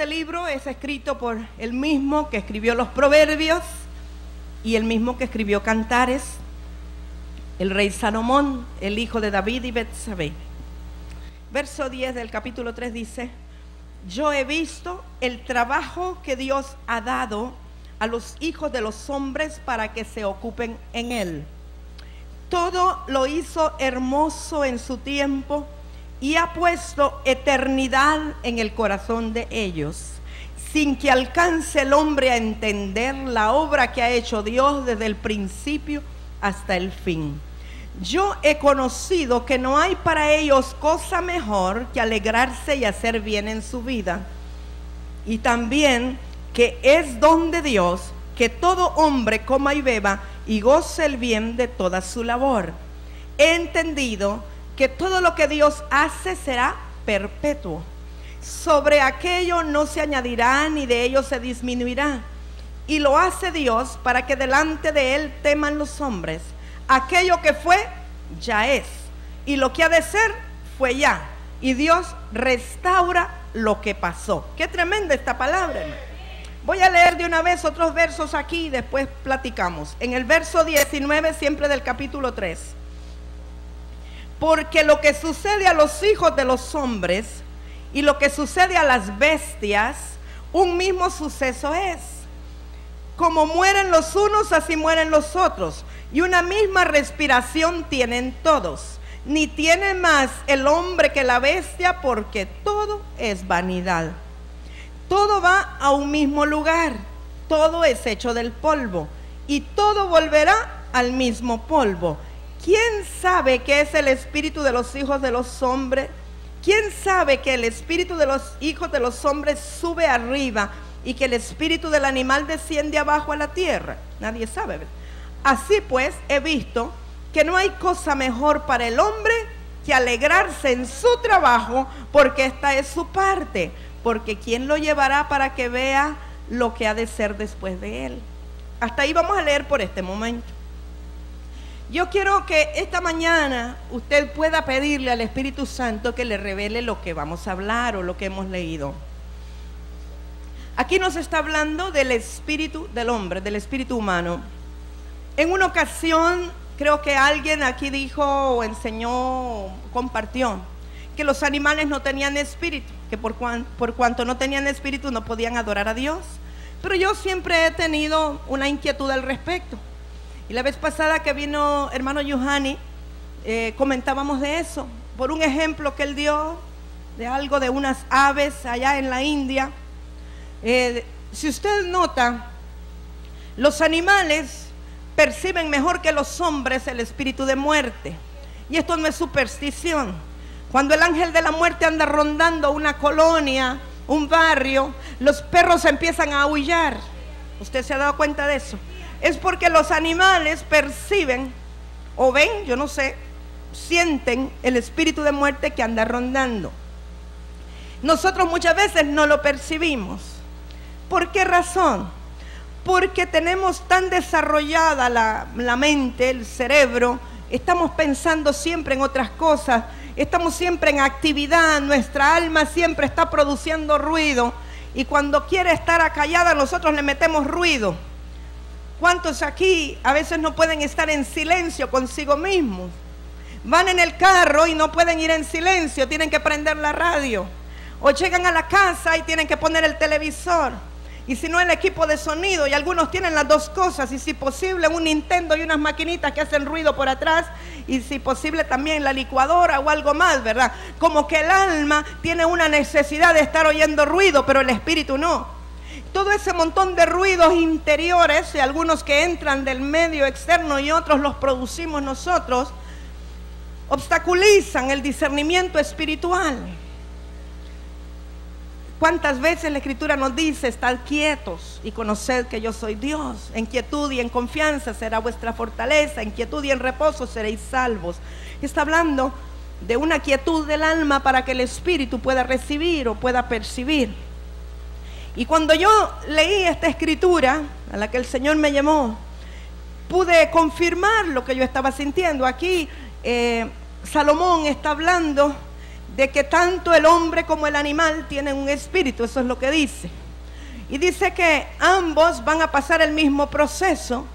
este libro es escrito por el mismo que escribió los proverbios y el mismo que escribió Cantares, el rey Salomón, el hijo de David y Betsabé. Verso 10 del capítulo 3 dice, yo he visto el trabajo que Dios ha dado a los hijos de los hombres para que se ocupen en él. Todo lo hizo hermoso en su tiempo y ha puesto eternidad en el corazón de ellos, sin que alcance el hombre a entender la obra que ha hecho Dios desde el principio hasta el fin. Yo he conocido que no hay para ellos cosa mejor que alegrarse y hacer bien en su vida. Y también que es don de Dios que todo hombre coma y beba y goce el bien de toda su labor. He entendido que todo lo que Dios hace será perpetuo. Sobre aquello no se añadirá ni de ello se disminuirá. Y lo hace Dios para que delante de él teman los hombres. Aquello que fue, ya es. Y lo que ha de ser, fue ya. Y Dios restaura lo que pasó. Qué tremenda esta palabra. Voy a leer de una vez otros versos aquí y después platicamos. En el verso 19, siempre del capítulo 3. Porque lo que sucede a los hijos de los hombres y lo que sucede a las bestias, un mismo suceso es. Como mueren los unos, así mueren los otros. Y una misma respiración tienen todos. Ni tiene más el hombre que la bestia, porque todo es vanidad. Todo va a un mismo lugar. Todo es hecho del polvo. Y todo volverá al mismo polvo. ¿Quién sabe qué es el espíritu de los hijos de los hombres? ¿Quién sabe que el espíritu de los hijos de los hombres sube arriba y que el espíritu del animal desciende abajo a la tierra? Nadie sabe. Así pues, he visto que no hay cosa mejor para el hombre que alegrarse en su trabajo, porque esta es su parte. Porque ¿quién lo llevará para que vea lo que ha de ser después de él? Hasta ahí vamos a leer por este momento. Yo quiero que esta mañana usted pueda pedirle al Espíritu Santo que le revele lo que vamos a hablar o lo que hemos leído. Aquí nos está hablando del espíritu del hombre, del espíritu humano. En una ocasión, creo que alguien aquí dijo o enseñó, compartió, que los animales no tenían espíritu, que por, por cuanto no tenían espíritu no podían adorar a Dios. Pero yo siempre he tenido una inquietud al respecto. Y la vez pasada que vino hermano Yohani, eh, comentábamos de eso, por un ejemplo que él dio de algo de unas aves allá en la India. Eh, si usted nota, los animales perciben mejor que los hombres el espíritu de muerte. Y esto no es superstición. Cuando el ángel de la muerte anda rondando una colonia, un barrio, los perros empiezan a aullar. ¿Usted se ha dado cuenta de eso? Es porque los animales perciben o ven, yo no sé, sienten el espíritu de muerte que anda rondando. Nosotros muchas veces no lo percibimos. ¿Por qué razón? Porque tenemos tan desarrollada la, la mente, el cerebro, estamos pensando siempre en otras cosas, estamos siempre en actividad, nuestra alma siempre está produciendo ruido y cuando quiere estar acallada nosotros le metemos ruido ¿Cuántos aquí a veces no pueden estar en silencio consigo mismos? Van en el carro y no pueden ir en silencio, tienen que prender la radio. O llegan a la casa y tienen que poner el televisor. Y si no el equipo de sonido, y algunos tienen las dos cosas, y si posible un Nintendo y unas maquinitas que hacen ruido por atrás, y si posible también la licuadora o algo más, ¿verdad? Como que el alma tiene una necesidad de estar oyendo ruido, pero el espíritu no todo ese montón de ruidos interiores, y algunos que entran del medio externo y otros los producimos nosotros, obstaculizan el discernimiento espiritual. ¿Cuántas veces la Escritura nos dice, estad quietos y conoced que yo soy Dios? En quietud y en confianza será vuestra fortaleza, en quietud y en reposo seréis salvos. Está hablando de una quietud del alma para que el espíritu pueda recibir o pueda percibir. Y cuando yo leí esta escritura a la que el Señor me llamó, pude confirmar lo que yo estaba sintiendo. Aquí eh, Salomón está hablando de que tanto el hombre como el animal tienen un espíritu, eso es lo que dice. Y dice que ambos van a pasar el mismo proceso,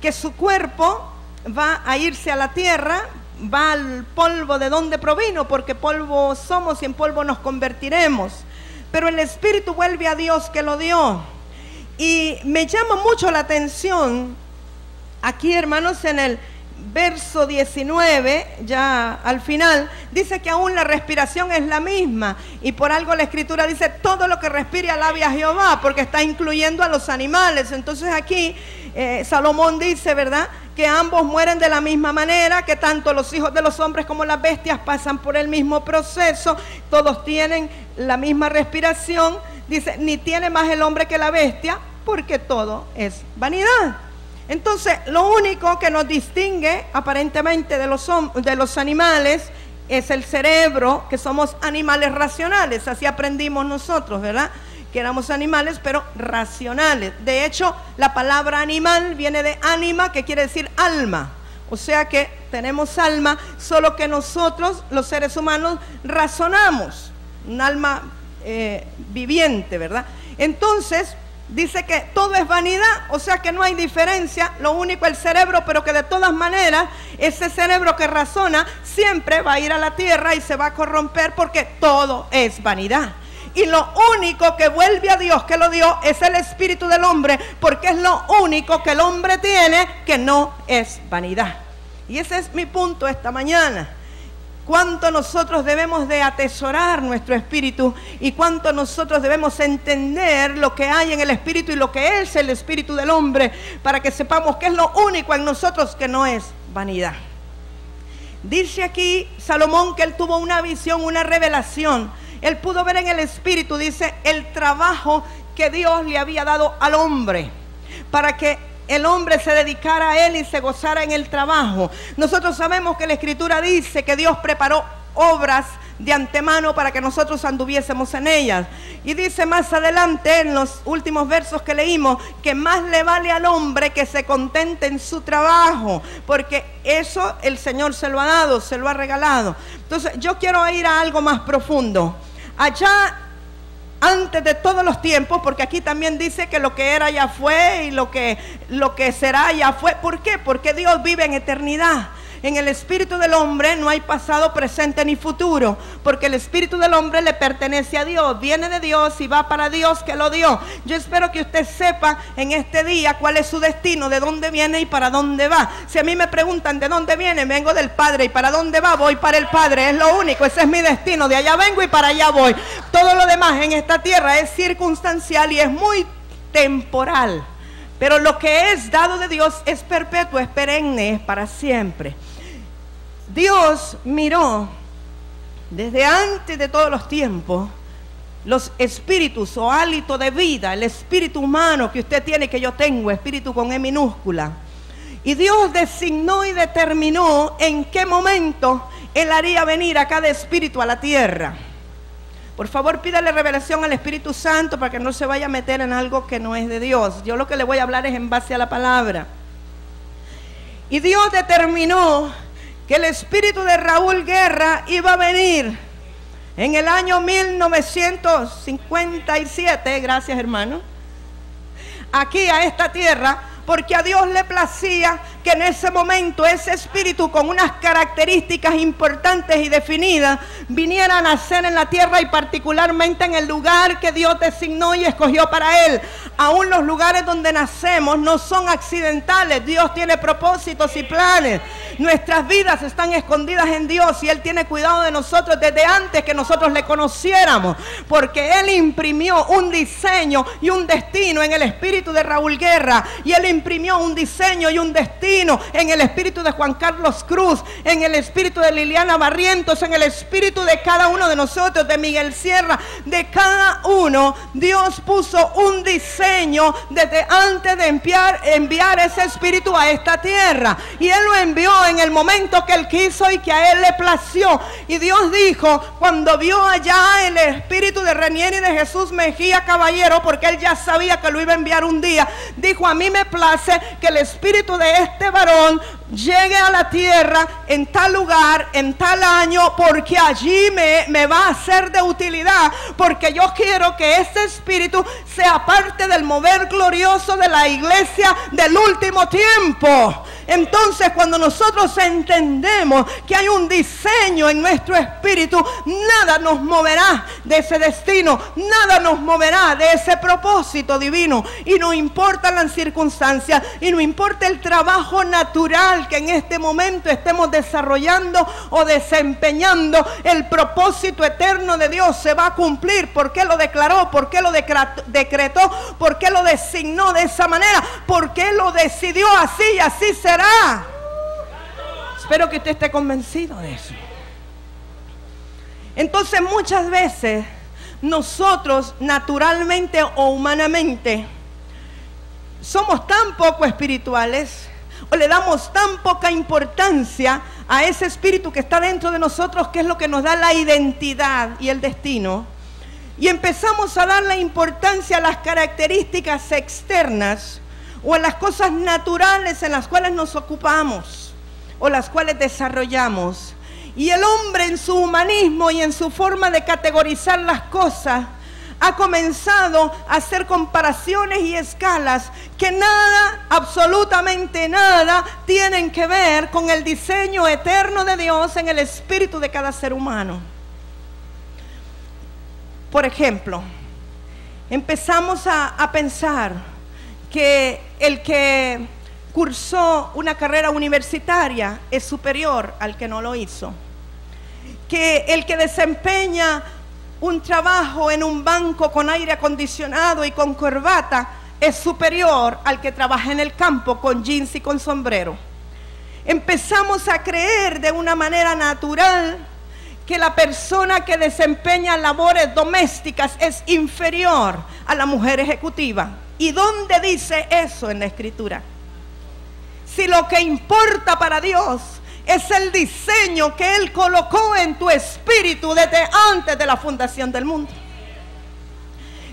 que su cuerpo va a irse a la tierra, va al polvo de donde provino, porque polvo somos y en polvo nos convertiremos. Pero el espíritu vuelve a Dios que lo dio. Y me llama mucho la atención aquí, hermanos, en el verso 19, ya al final, dice que aún la respiración es la misma. Y por algo la escritura dice, todo lo que respire alabe a Jehová, porque está incluyendo a los animales. Entonces aquí eh, Salomón dice, ¿verdad? Que ambos mueren de la misma manera, que tanto los hijos de los hombres como las bestias pasan por el mismo proceso, todos tienen la misma respiración. Dice, ni tiene más el hombre que la bestia, porque todo es vanidad. Entonces, lo único que nos distingue aparentemente de los, de los animales es el cerebro, que somos animales racionales, así aprendimos nosotros, ¿verdad? Que éramos animales, pero racionales. De hecho, la palabra animal viene de ánima, que quiere decir alma. O sea que tenemos alma, solo que nosotros, los seres humanos, razonamos. Un alma eh, viviente, ¿verdad? Entonces, dice que todo es vanidad, o sea que no hay diferencia, lo único el cerebro, pero que de todas maneras ese cerebro que razona siempre va a ir a la tierra y se va a corromper porque todo es vanidad. Y lo único que vuelve a Dios que lo dio es el espíritu del hombre, porque es lo único que el hombre tiene que no es vanidad. Y ese es mi punto esta mañana cuánto nosotros debemos de atesorar nuestro espíritu y cuánto nosotros debemos entender lo que hay en el espíritu y lo que es el espíritu del hombre para que sepamos que es lo único en nosotros que no es vanidad. Dice aquí Salomón que él tuvo una visión, una revelación. Él pudo ver en el espíritu, dice, el trabajo que Dios le había dado al hombre para que el hombre se dedicara a él y se gozara en el trabajo. Nosotros sabemos que la escritura dice que Dios preparó obras de antemano para que nosotros anduviésemos en ellas. Y dice más adelante en los últimos versos que leímos que más le vale al hombre que se contente en su trabajo, porque eso el Señor se lo ha dado, se lo ha regalado. Entonces yo quiero ir a algo más profundo. Allá antes de todos los tiempos, porque aquí también dice que lo que era ya fue y lo que, lo que será ya fue. ¿Por qué? Porque Dios vive en eternidad. En el espíritu del hombre no hay pasado, presente ni futuro, porque el espíritu del hombre le pertenece a Dios, viene de Dios y va para Dios que lo dio. Yo espero que usted sepa en este día cuál es su destino, de dónde viene y para dónde va. Si a mí me preguntan de dónde viene, vengo del Padre y para dónde va, voy para el Padre. Es lo único, ese es mi destino. De allá vengo y para allá voy. Todo lo demás en esta tierra es circunstancial y es muy temporal. Pero lo que es dado de Dios es perpetuo, es perenne, es para siempre. Dios miró desde antes de todos los tiempos los espíritus o hálito de vida, el espíritu humano que usted tiene, que yo tengo, espíritu con E minúscula. Y Dios designó y determinó en qué momento Él haría venir a cada espíritu a la tierra. Por favor, pídale revelación al Espíritu Santo para que no se vaya a meter en algo que no es de Dios. Yo lo que le voy a hablar es en base a la palabra. Y Dios determinó que el espíritu de Raúl Guerra iba a venir en el año 1957, gracias hermano, aquí a esta tierra, porque a Dios le placía en ese momento ese espíritu con unas características importantes y definidas viniera a nacer en la tierra y particularmente en el lugar que Dios designó y escogió para él. Aún los lugares donde nacemos no son accidentales, Dios tiene propósitos y planes. Nuestras vidas están escondidas en Dios y Él tiene cuidado de nosotros desde antes que nosotros le conociéramos, porque Él imprimió un diseño y un destino en el espíritu de Raúl Guerra y Él imprimió un diseño y un destino en el espíritu de Juan Carlos Cruz, en el espíritu de Liliana Barrientos, en el espíritu de cada uno de nosotros, de Miguel Sierra, de cada uno. Dios puso un diseño desde antes de enviar, enviar ese espíritu a esta tierra. Y Él lo envió en el momento que Él quiso y que a Él le plació. Y Dios dijo, cuando vio allá el espíritu de Renier y de Jesús Mejía Caballero, porque Él ya sabía que lo iba a enviar un día, dijo, a mí me place que el espíritu de este este varón llegue a la tierra en tal lugar, en tal año, porque allí me, me va a ser de utilidad, porque yo quiero que este espíritu sea parte del mover glorioso de la iglesia del último tiempo. Entonces cuando nosotros entendemos que hay un diseño en nuestro espíritu, nada nos moverá de ese destino, nada nos moverá de ese propósito divino. Y no importa las circunstancias, y no importa el trabajo natural que en este momento estemos desarrollando o desempeñando, el propósito eterno de Dios se va a cumplir. ¿Por qué lo declaró? ¿Por qué lo decretó? ¿Por qué lo designó de esa manera? ¿Por qué lo decidió así y así será? Espero que usted esté convencido de eso. Entonces muchas veces nosotros naturalmente o humanamente somos tan poco espirituales o le damos tan poca importancia a ese espíritu que está dentro de nosotros, que es lo que nos da la identidad y el destino. Y empezamos a dar la importancia a las características externas o en las cosas naturales en las cuales nos ocupamos o las cuales desarrollamos. Y el hombre en su humanismo y en su forma de categorizar las cosas ha comenzado a hacer comparaciones y escalas que nada, absolutamente nada, tienen que ver con el diseño eterno de Dios en el espíritu de cada ser humano. Por ejemplo, empezamos a, pensar, que el que cursó una carrera universitaria es superior al que no lo hizo. Que el que desempeña un trabajo en un banco con aire acondicionado y con corbata es superior al que trabaja en el campo con jeans y con sombrero. Empezamos a creer de una manera natural que la persona que desempeña labores domésticas es inferior a la mujer ejecutiva. ¿Y dónde dice eso en la escritura? Si lo que importa para Dios es el diseño que Él colocó en tu espíritu desde antes de la fundación del mundo.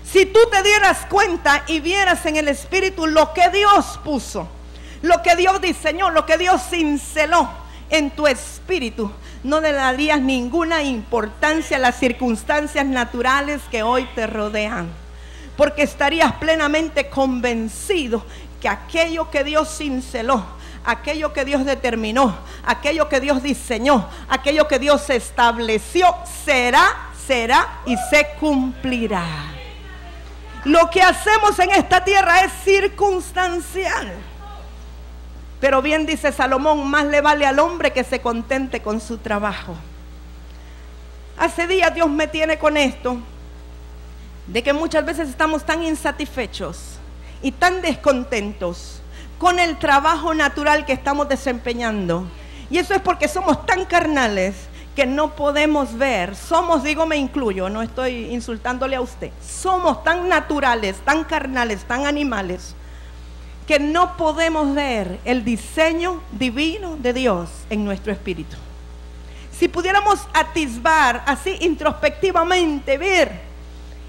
Si tú te dieras cuenta y vieras en el espíritu lo que Dios puso, lo que Dios diseñó, lo que Dios cinceló en tu espíritu, no le darías ninguna importancia a las circunstancias naturales que hoy te rodean porque estarías plenamente convencido que aquello que Dios cinceló, aquello que Dios determinó, aquello que Dios diseñó, aquello que Dios estableció, será, será y se cumplirá. Lo que hacemos en esta tierra es circunstancial. Pero bien dice Salomón, más le vale al hombre que se contente con su trabajo. Hace días Dios me tiene con esto de que muchas veces estamos tan insatisfechos y tan descontentos con el trabajo natural que estamos desempeñando. Y eso es porque somos tan carnales que no podemos ver. Somos, digo, me incluyo, no estoy insultándole a usted. Somos tan naturales, tan carnales, tan animales, que no podemos ver el diseño divino de Dios en nuestro espíritu. Si pudiéramos atisbar así introspectivamente, ver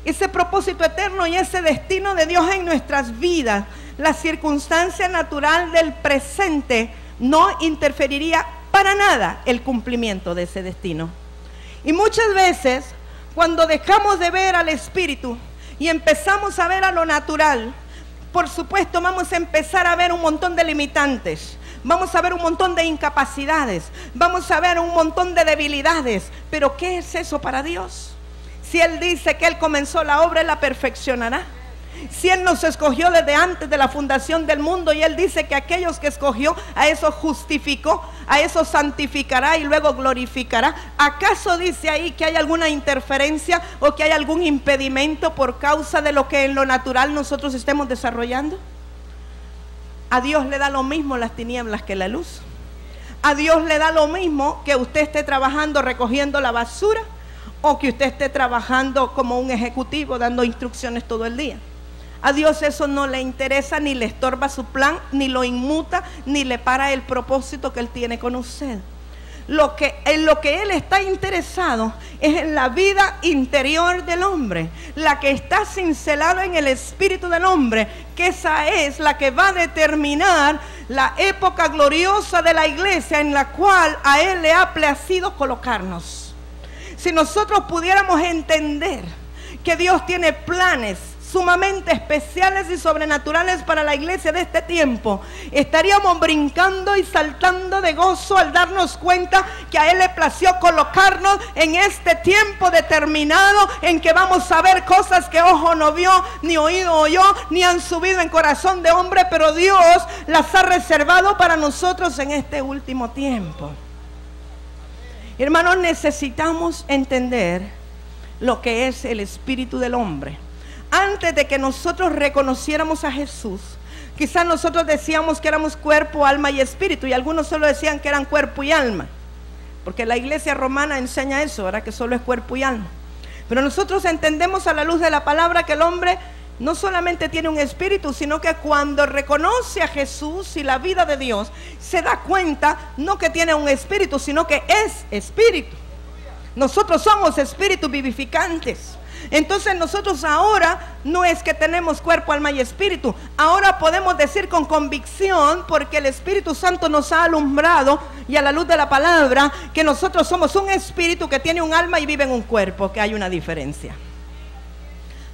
ese propósito eterno y ese destino de Dios en nuestras vidas, la circunstancia natural del presente no interferiría para nada el cumplimiento de ese destino. Y muchas veces, cuando dejamos de ver al Espíritu y empezamos a ver a lo natural, por supuesto vamos a empezar a ver un montón de limitantes, vamos a ver un montón de incapacidades, vamos a ver un montón de debilidades. Pero ¿qué es eso para Dios? Si Él dice que Él comenzó la obra, Él la perfeccionará. Si Él nos escogió desde antes de la fundación del mundo y Él dice que aquellos que escogió, a eso justificó, a eso santificará y luego glorificará. ¿Acaso dice ahí que hay alguna interferencia o que hay algún impedimento por causa de lo que en lo natural nosotros estemos desarrollando? A Dios le da lo mismo las tinieblas que la luz. A Dios le da lo mismo que usted esté trabajando recogiendo la basura o que usted esté trabajando como un ejecutivo dando instrucciones todo el día. A Dios eso no le interesa, ni le estorba su plan, ni lo inmuta, ni le para el propósito que Él tiene con usted. Lo que, en lo que Él está interesado es en la vida interior del hombre, la que está cincelada en el espíritu del hombre, que esa es la que va a determinar la época gloriosa de la iglesia en la cual a Él le ha placido colocarnos. Si nosotros pudiéramos entender que Dios tiene planes sumamente especiales y sobrenaturales para la iglesia de este tiempo, estaríamos brincando y saltando de gozo al darnos cuenta que a Él le plació colocarnos en este tiempo determinado en que vamos a ver cosas que ojo no vio, ni oído oyó, ni han subido en corazón de hombre, pero Dios las ha reservado para nosotros en este último tiempo. Hermanos, necesitamos entender lo que es el espíritu del hombre antes de que nosotros reconociéramos a Jesús, quizás nosotros decíamos que éramos cuerpo, alma y espíritu, y algunos solo decían que eran cuerpo y alma, porque la iglesia romana enseña eso, ¿verdad? Que solo es cuerpo y alma. Pero nosotros entendemos a la luz de la palabra que el hombre no solamente tiene un espíritu, sino que cuando reconoce a Jesús y la vida de Dios, se da cuenta no que tiene un espíritu, sino que es espíritu. Nosotros somos espíritus vivificantes. Entonces nosotros ahora no es que tenemos cuerpo, alma y espíritu. Ahora podemos decir con convicción, porque el Espíritu Santo nos ha alumbrado y a la luz de la palabra, que nosotros somos un espíritu que tiene un alma y vive en un cuerpo, que hay una diferencia.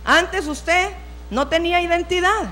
Antes usted no tenía identidad.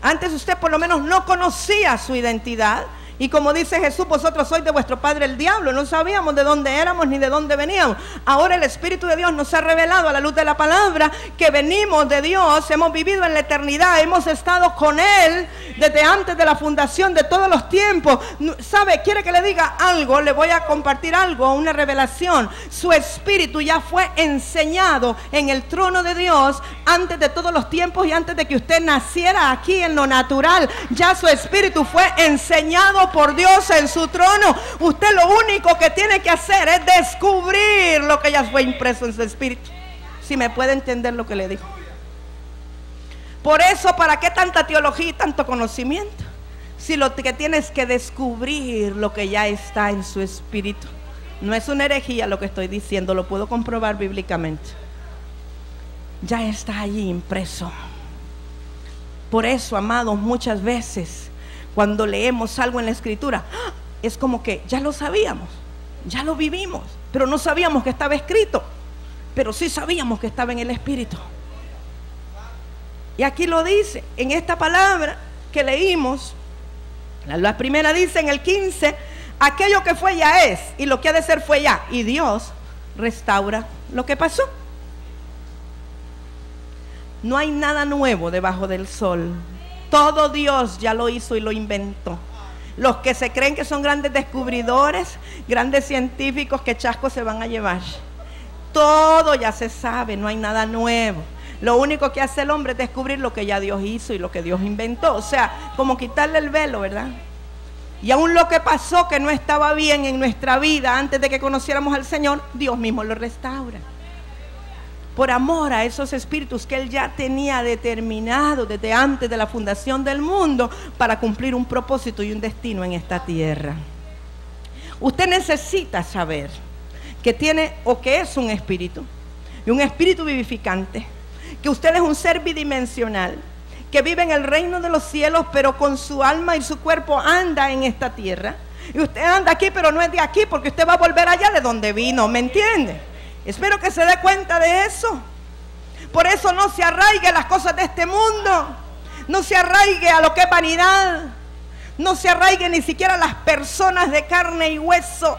Antes usted por lo menos no conocía su identidad. Y como dice Jesús, vosotros sois de vuestro padre el diablo. No sabíamos de dónde éramos ni de dónde veníamos. Ahora el Espíritu de Dios nos ha revelado a la luz de la palabra que venimos de Dios, hemos vivido en la eternidad, hemos estado con Él desde antes de la fundación de todos los tiempos. ¿Sabe? Quiere que le diga algo, le voy a compartir algo, una revelación. Su Espíritu ya fue enseñado en el trono de Dios antes de todos los tiempos y antes de que usted naciera aquí en lo natural. Ya su Espíritu fue enseñado por Dios en su trono. Usted lo único que tiene que hacer es descubrir lo que ya fue impreso en su espíritu. Si me puede entender lo que le digo. Por eso, ¿para qué tanta teología y tanto conocimiento? Si lo que tienes que descubrir lo que ya está en su espíritu. No es una herejía lo que estoy diciendo, lo puedo comprobar bíblicamente. Ya está allí impreso. Por eso, amados, muchas veces cuando leemos algo en la escritura, es como que ya lo sabíamos, ya lo vivimos, pero no sabíamos que estaba escrito, pero sí sabíamos que estaba en el Espíritu. Y aquí lo dice, en esta palabra que leímos, la, primera dice en el 15, aquello que fue ya es, y lo que ha de ser fue ya, y Dios restaura lo que pasó. No hay nada nuevo debajo del sol. Todo Dios ya lo hizo y lo inventó. Los que se creen que son grandes descubridores, grandes científicos, que chascos se van a llevar. Todo ya se sabe, no hay nada nuevo. Lo único que hace el hombre es descubrir lo que ya Dios hizo y lo que Dios inventó. O sea, como quitarle el velo, ¿verdad? Y aún lo que pasó que no estaba bien en nuestra vida antes de que conociéramos al Señor, Dios mismo lo restaura por amor a esos espíritus que Él ya tenía determinado desde antes de la fundación del mundo para cumplir un propósito y un destino en esta tierra. Usted necesita saber que tiene o que es un espíritu, y un espíritu vivificante, que usted es un ser bidimensional, que vive en el reino de los cielos, pero con su alma y su cuerpo anda en esta tierra. Y usted anda aquí, pero no es de aquí, porque usted va a volver allá de donde vino, ¿me entiende? Espero que se dé cuenta de eso. Por eso no se arraigue a las cosas de este mundo. No se arraigue a lo que es vanidad. No se arraigue ni siquiera a las personas de carne y hueso.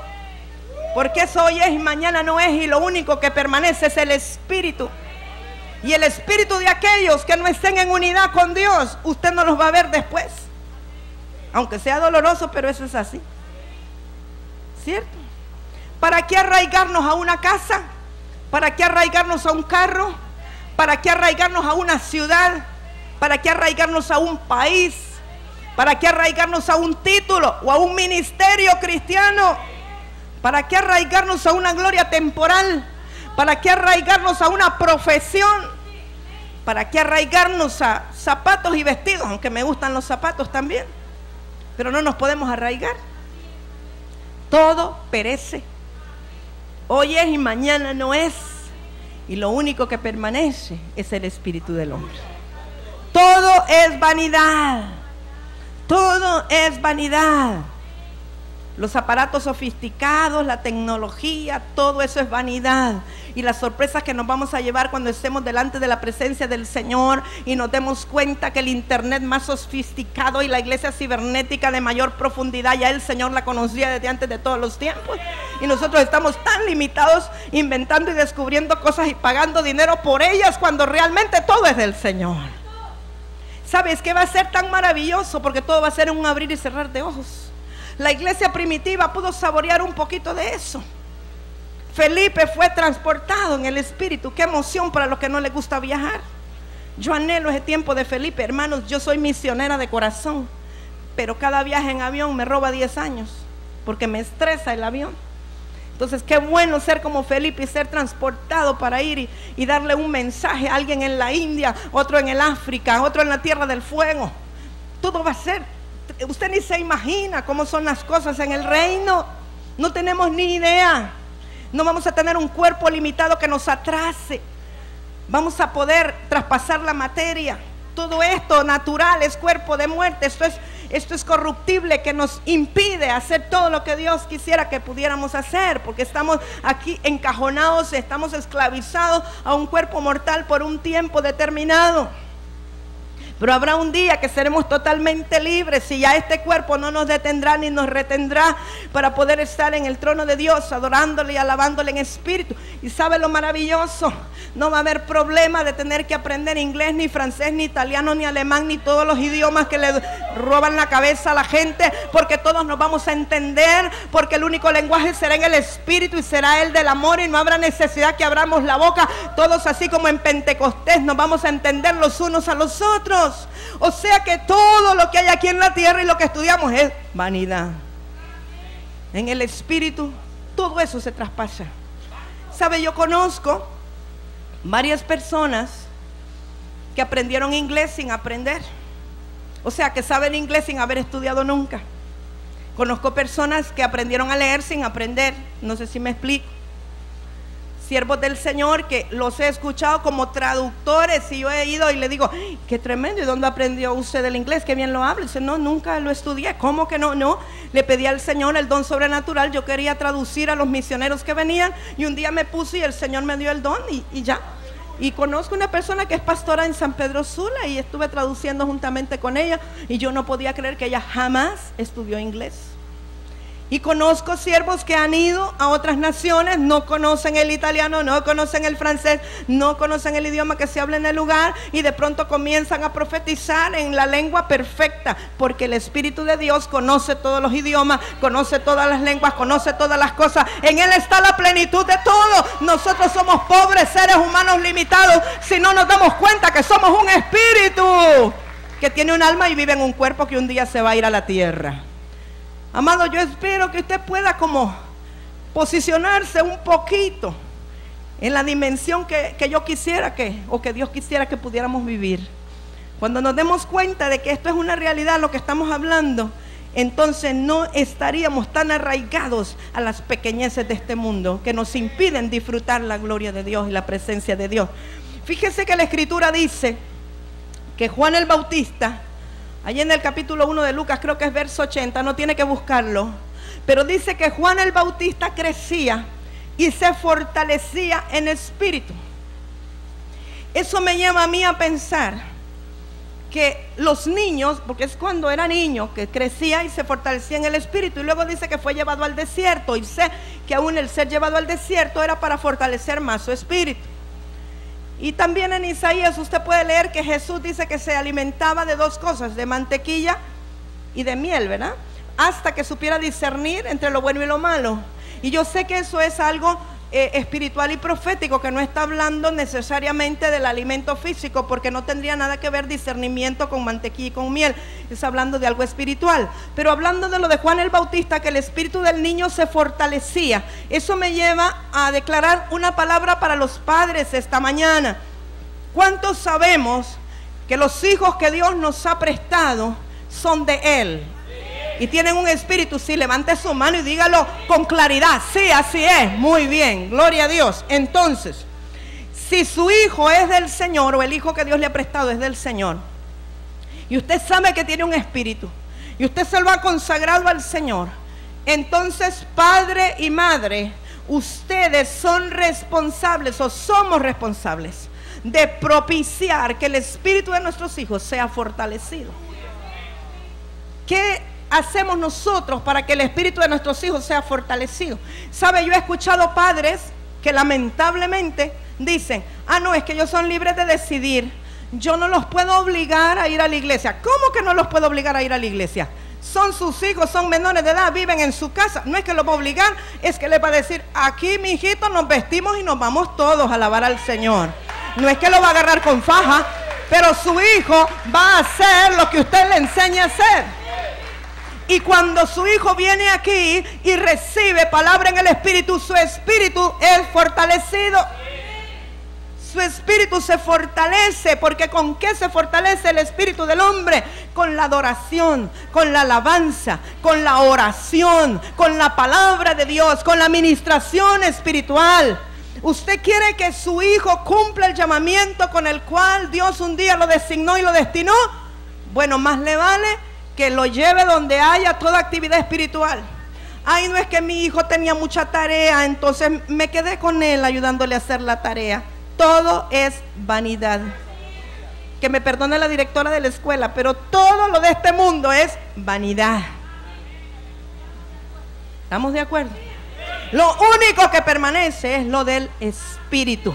Porque eso hoy es y mañana no es. Y lo único que permanece es el espíritu. Y el espíritu de aquellos que no estén en unidad con Dios, usted no los va a ver después. Aunque sea doloroso, pero eso es así. ¿Cierto? ¿Para qué arraigarnos a una casa? ¿Para qué arraigarnos a un carro? ¿Para qué arraigarnos a una ciudad? ¿Para qué arraigarnos a un país? ¿Para qué arraigarnos a un título o a un ministerio cristiano? ¿Para qué arraigarnos a una gloria temporal? ¿Para qué arraigarnos a una profesión? ¿Para qué arraigarnos a zapatos y vestidos? Aunque me gustan los zapatos también. Pero no nos podemos arraigar. Todo perece Hoy es y mañana no es. Y lo único que permanece es el espíritu del hombre. Todo es vanidad. Todo es vanidad. Los aparatos sofisticados, la tecnología, todo eso es vanidad. Y las sorpresas que nos vamos a llevar cuando estemos delante de la presencia del Señor y nos demos cuenta que el Internet más sofisticado y la iglesia cibernética de mayor profundidad, ya el Señor la conocía desde antes de todos los tiempos. Y nosotros estamos tan limitados inventando y descubriendo cosas y pagando dinero por ellas cuando realmente todo es del Señor. ¿Sabes qué va a ser tan maravilloso? Porque todo va a ser un abrir y cerrar de ojos. La iglesia primitiva pudo saborear un poquito de eso. Felipe fue transportado en el espíritu. Qué emoción para los que no les gusta viajar. Yo anhelo ese tiempo de Felipe. Hermanos, yo soy misionera de corazón. Pero cada viaje en avión me roba 10 años. Porque me estresa el avión. Entonces, qué bueno ser como Felipe y ser transportado para ir y, y, darle un mensaje a alguien en la India, otro en el África, otro en la Tierra del Fuego. Todo va a ser Usted ni se imagina cómo son las cosas en el reino. No tenemos ni idea. No vamos a tener un cuerpo limitado que nos atrase. Vamos a poder traspasar la materia. Todo esto natural es cuerpo de muerte. Esto es, esto es corruptible que nos impide hacer todo lo que Dios quisiera que pudiéramos hacer. Porque estamos aquí encajonados, estamos esclavizados a un cuerpo mortal por un tiempo determinado. Pero habrá un día que seremos totalmente libres y ya este cuerpo no nos detendrá ni nos retendrá para poder estar en el trono de Dios, adorándole y alabándole en espíritu. Y sabe lo maravilloso, no va a haber problema de tener que aprender inglés, ni francés, ni italiano, ni alemán, ni todos los idiomas que le roban la cabeza a la gente, porque todos nos vamos a entender, porque el único lenguaje será en el espíritu y será el del amor y no habrá necesidad que abramos la boca, todos así como en Pentecostés nos vamos a entender los unos a los otros. O sea que todo lo que hay aquí en la tierra y lo que estudiamos es vanidad. En el espíritu, todo eso se traspasa. ¿Sabe? Yo conozco varias personas que aprendieron inglés sin aprender. O sea, que saben inglés sin haber estudiado nunca. Conozco personas que aprendieron a leer sin aprender. No sé si me explico siervos del Señor que los he escuchado como traductores y yo he ido y le digo, qué tremendo, ¿y dónde aprendió usted el inglés? Qué bien lo habla. dice, no, nunca lo estudié. ¿Cómo que no? No, le pedí al Señor el don sobrenatural. Yo quería traducir a los misioneros que venían y un día me puse y el Señor me dio el don y, y ya. Y conozco una persona que es pastora en San Pedro Sula y estuve traduciendo juntamente con ella y yo no podía creer que ella jamás estudió inglés. Y conozco siervos que han ido a otras naciones, no conocen el italiano, no conocen el francés, no conocen el idioma que se habla en el lugar y de pronto comienzan a profetizar en la lengua perfecta, porque el Espíritu de Dios conoce todos los idiomas, conoce todas las lenguas, conoce todas las cosas. En Él está la plenitud de todo. Nosotros somos pobres seres humanos limitados si no nos damos cuenta que somos un espíritu que tiene un alma y vive en un cuerpo que un día se va a ir a la tierra. Amado, yo espero que usted pueda como posicionarse un poquito en la dimensión que, yo quisiera que, o que Dios quisiera que pudiéramos vivir. Cuando nos demos cuenta de que esto es una realidad, lo que estamos hablando, entonces no estaríamos tan arraigados a las pequeñeces de este mundo que nos impiden disfrutar la gloria de Dios y la presencia de Dios. Fíjese que la escritura dice que Juan el Bautista Allí en el capítulo 1 de Lucas, creo que es verso 80, no tiene que buscarlo. Pero dice que Juan el Bautista crecía y se fortalecía en espíritu. Eso me lleva a mí a pensar que los niños, porque es cuando era niño, que crecía y se fortalecía en el espíritu, y luego dice que fue llevado al desierto, y sé que aún el ser llevado al desierto era para fortalecer más su espíritu. Y también en Isaías usted puede leer que Jesús dice que se alimentaba de dos cosas, de mantequilla y de miel, ¿verdad? Hasta que supiera discernir entre lo bueno y lo malo. Y yo sé que eso es algo eh, espiritual y profético, que no está hablando necesariamente del alimento físico, porque no tendría nada que ver discernimiento con mantequilla y con miel, está hablando de algo espiritual. Pero hablando de lo de Juan el Bautista, que el espíritu del niño se fortalecía, eso me lleva a declarar una palabra para los padres esta mañana. ¿Cuántos sabemos que los hijos que Dios nos ha prestado son de Él? Y tienen un espíritu, sí, levante su mano y dígalo con claridad. Sí, así es. Muy bien. Gloria a Dios. Entonces, si su hijo es del Señor o el hijo que Dios le ha prestado es del Señor, y usted sabe que tiene un espíritu, y usted se lo ha consagrado al Señor, entonces padre y madre, ustedes son responsables o somos responsables de propiciar que el espíritu de nuestros hijos sea fortalecido. ¿Qué hacemos nosotros para que el espíritu de nuestros hijos sea fortalecido? ¿Sabe? Yo he escuchado padres que lamentablemente dicen, ah, no, es que ellos son libres de decidir. Yo no los puedo obligar a ir a la iglesia. ¿Cómo que no los puedo obligar a ir a la iglesia? Son sus hijos, son menores de edad, viven en su casa. No es que los va a obligar, es que les va a decir, aquí mi hijito nos vestimos y nos vamos todos a alabar al Señor. No es que lo va a agarrar con faja, pero su hijo va a hacer lo que usted le enseña a hacer. Y cuando su hijo viene aquí y recibe palabra en el Espíritu, su espíritu es fortalecido. Su espíritu se fortalece, porque ¿con qué se fortalece el espíritu del hombre? Con la adoración, con la alabanza, con la oración, con la palabra de Dios, con la administración espiritual. ¿Usted quiere que su hijo cumpla el llamamiento con el cual Dios un día lo designó y lo destinó? Bueno, más le vale que lo lleve donde haya toda actividad espiritual. Ay, no es que mi hijo tenía mucha tarea, entonces me quedé con él ayudándole a hacer la tarea. Todo es vanidad. Que me perdone la directora de la escuela, pero todo lo de este mundo es vanidad. ¿Estamos de acuerdo? Lo único que permanece es lo del Espíritu.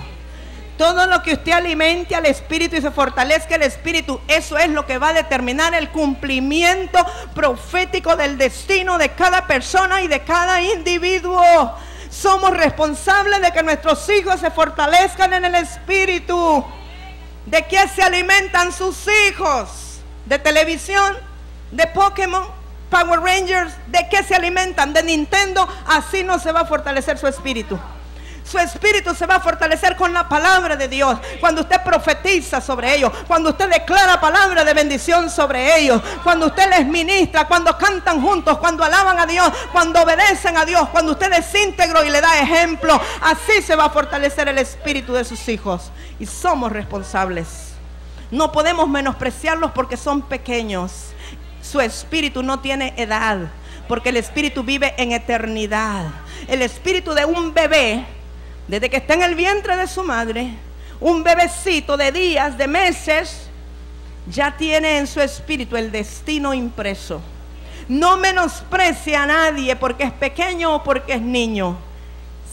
Todo lo que usted alimente al Espíritu y se fortalezca el Espíritu, eso es lo que va a determinar el cumplimiento profético del destino de cada persona y de cada individuo. Somos responsables de que nuestros hijos se fortalezcan en el Espíritu. ¿De qué se alimentan sus hijos? ¿De televisión? ¿De Pokémon? Power Rangers, ¿de qué se alimentan? De Nintendo, así no se va a fortalecer su espíritu. Su espíritu se va a fortalecer con la palabra de Dios. Cuando usted profetiza sobre ellos, cuando usted declara palabra de bendición sobre ellos, cuando usted les ministra, cuando cantan juntos, cuando alaban a Dios, cuando obedecen a Dios, cuando usted es íntegro y le da ejemplo, así se va a fortalecer el espíritu de sus hijos. Y somos responsables. No podemos menospreciarlos porque son pequeños. Su espíritu no tiene edad, porque el espíritu vive en eternidad. El espíritu de un bebé, desde que está en el vientre de su madre, un bebecito de días, de meses, ya tiene en su espíritu el destino impreso. No menosprecie a nadie porque es pequeño o porque es niño.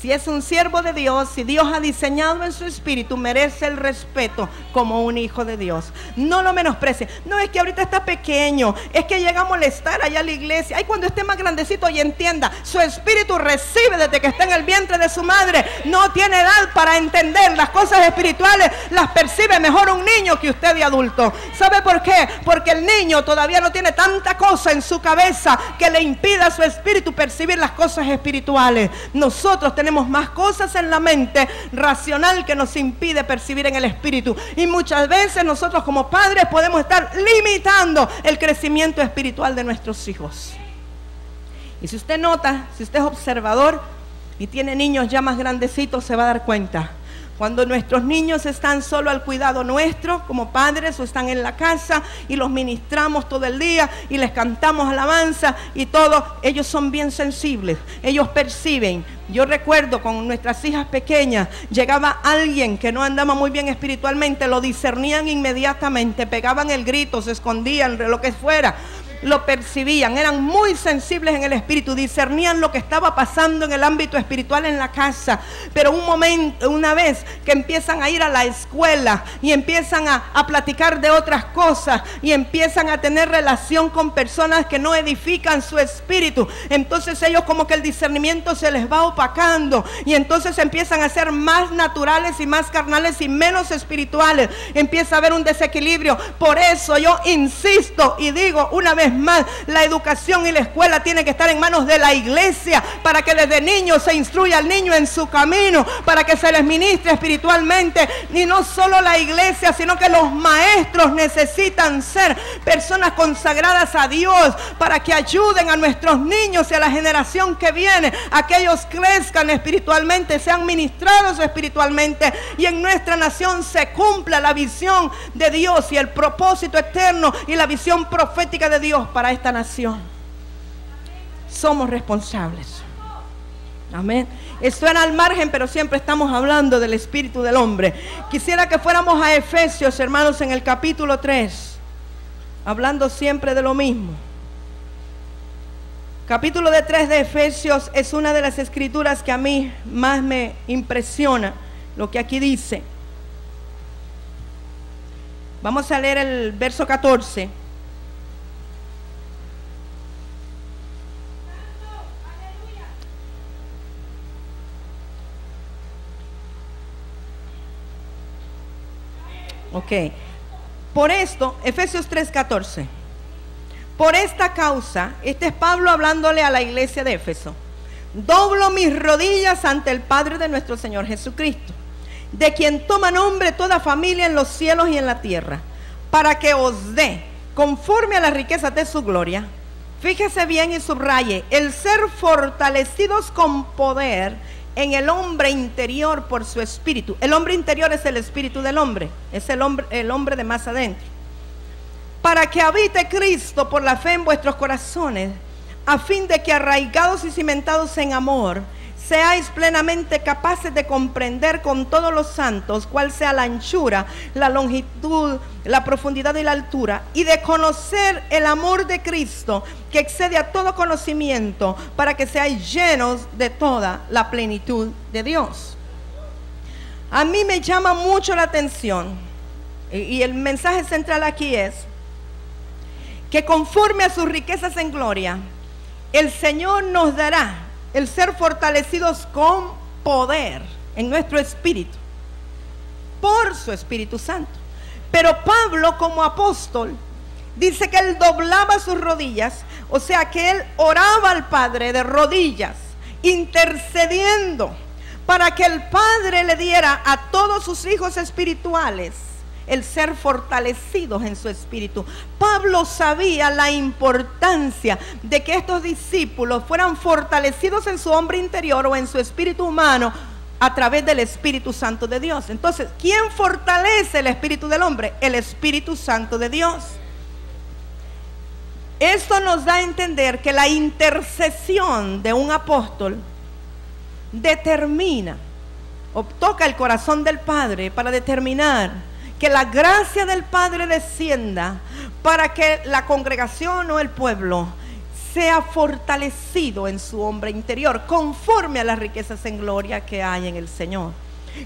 Si es un siervo de Dios, si Dios ha diseñado en su espíritu, merece el respeto como un hijo de Dios. No lo menosprecie. No es que ahorita está pequeño, es que llega a molestar allá a la iglesia. Ay, cuando esté más grandecito y entienda, su espíritu recibe desde que está en el vientre de su madre. No tiene edad para entender las cosas espirituales, las percibe mejor un niño que usted de adulto. ¿Sabe por qué? Porque el niño todavía no tiene tanta cosa en su cabeza que le impida a su espíritu percibir las cosas espirituales. Nosotros tenemos más cosas en la mente racional que nos impide percibir en el espíritu. Y muchas veces nosotros como padres podemos estar limitando el crecimiento espiritual de nuestros hijos. Y si usted nota, si usted es observador y tiene niños ya más grandecitos, se va a dar cuenta cuando nuestros niños están solo al cuidado nuestro como padres o están en la casa y los ministramos todo el día y les cantamos alabanza y todo, ellos son bien sensibles, ellos perciben. Yo recuerdo con nuestras hijas pequeñas, llegaba alguien que no andaba muy bien espiritualmente, lo discernían inmediatamente, pegaban el grito, se escondían, lo que fuera lo percibían, eran muy sensibles en el espíritu, discernían lo que estaba pasando en el ámbito espiritual en la casa. Pero un momento, una vez que empiezan a ir a la escuela y empiezan a, a platicar de otras cosas y empiezan a tener relación con personas que no edifican su espíritu, entonces ellos como que el discernimiento se les va opacando y entonces empiezan a ser más naturales y más carnales y menos espirituales. Empieza a haber un desequilibrio. Por eso yo insisto y digo una vez más, la educación y la escuela tiene que estar en manos de la iglesia para que desde niño se instruya al niño en su camino, para que se les ministre espiritualmente. Y no solo la iglesia, sino que los maestros necesitan ser personas consagradas a Dios para que ayuden a nuestros niños y a la generación que viene, a que ellos crezcan espiritualmente, sean ministrados espiritualmente y en nuestra nación se cumpla la visión de Dios y el propósito eterno y la visión profética de Dios Para esta nación. Somos responsables. Amén. Esto era al margen, pero siempre estamos hablando del espíritu del hombre. Quisiera que fuéramos a Efesios, hermanos, en el capítulo 3, hablando siempre de lo mismo. Capítulo de 3 de Efesios es una de las escrituras que a mí más me impresiona, lo que aquí dice. Vamos a leer el verso 14. Ok. Por esto, Efesios 3:14. Por esta causa, este es Pablo hablándole a la iglesia de Éfeso. Doblo mis rodillas ante el Padre de nuestro Señor Jesucristo, de quien toma nombre toda familia en los cielos y en la tierra, para que os dé, conforme a las riquezas de su gloria, fíjese bien y subraye, el ser fortalecidos con poder en el hombre interior por su espíritu. El hombre interior es el espíritu del hombre, es el hombre, el hombre de más adentro. Para que habite Cristo por la fe en vuestros corazones, a fin de que arraigados y cimentados en amor, seáis plenamente capaces de comprender con todos los santos cuál sea la anchura, la longitud, la profundidad y la altura, y de conocer el amor de Cristo que excede a todo conocimiento, para que seáis llenos de toda la plenitud de Dios. A mí me llama mucho la atención, y el mensaje central aquí es, que conforme a sus riquezas en gloria, el Señor nos dará el ser fortalecidos con poder en nuestro espíritu, por su Espíritu Santo. Pero Pablo como apóstol dice que él doblaba sus rodillas, o sea que él oraba al Padre de rodillas, intercediendo para que el Padre le diera a todos sus hijos espirituales el ser fortalecidos en su espíritu. Pablo sabía la importancia de que estos discípulos fueran fortalecidos en su hombre interior o en su espíritu humano a través del Espíritu Santo de Dios. Entonces, ¿quién fortalece el espíritu del hombre? El Espíritu Santo de Dios. Esto nos da a entender que la intercesión de un apóstol determina o toca el corazón del Padre para determinar que la gracia del Padre descienda para que la congregación o el pueblo sea fortalecido en su hombre interior, conforme a las riquezas en gloria que hay en el Señor.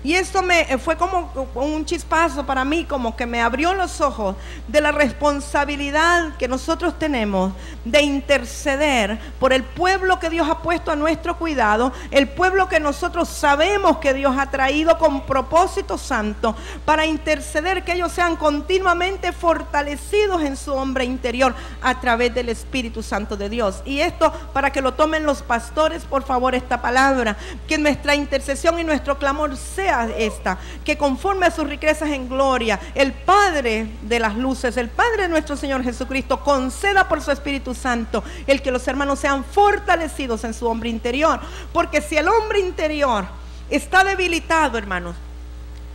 Y esto me eh, fue como un chispazo para mí, como que me abrió los ojos de la responsabilidad que nosotros tenemos de interceder por el pueblo que Dios ha puesto a nuestro cuidado, el pueblo que nosotros sabemos que Dios ha traído con propósito santo para interceder que ellos sean continuamente fortalecidos en su hombre interior a través del Espíritu Santo de Dios. Y esto para que lo tomen los pastores, por favor, esta palabra, que nuestra intercesión y nuestro clamor sea esta, que conforme a sus riquezas en gloria, el Padre de las luces, el Padre de nuestro Señor Jesucristo, conceda por su Espíritu Santo el que los hermanos sean fortalecidos en su hombre interior. Porque si el hombre interior está debilitado, hermanos,